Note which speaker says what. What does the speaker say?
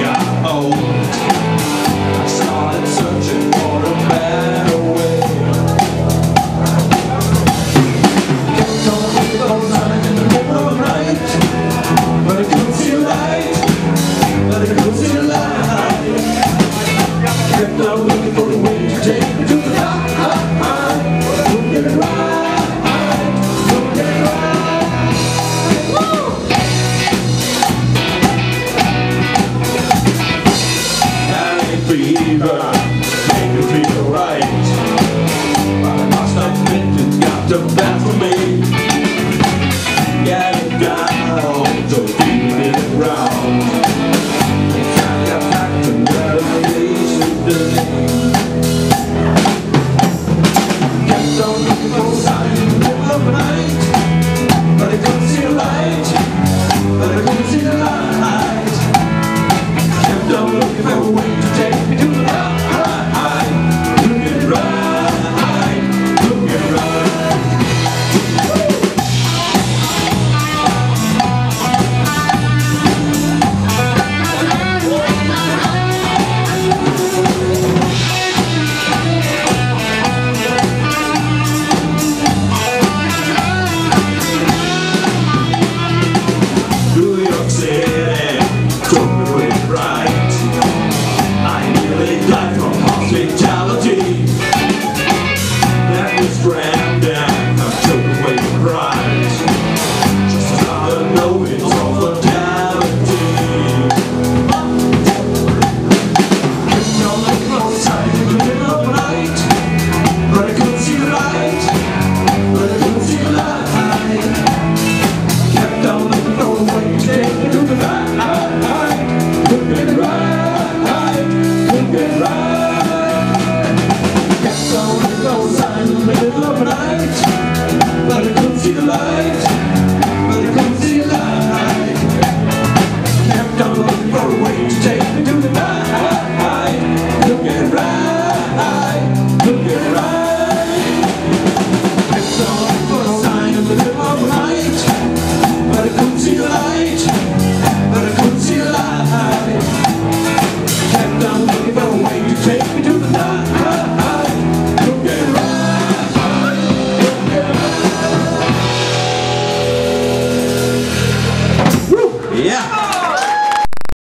Speaker 1: got old. the bad for me. Yeah, down, do been right.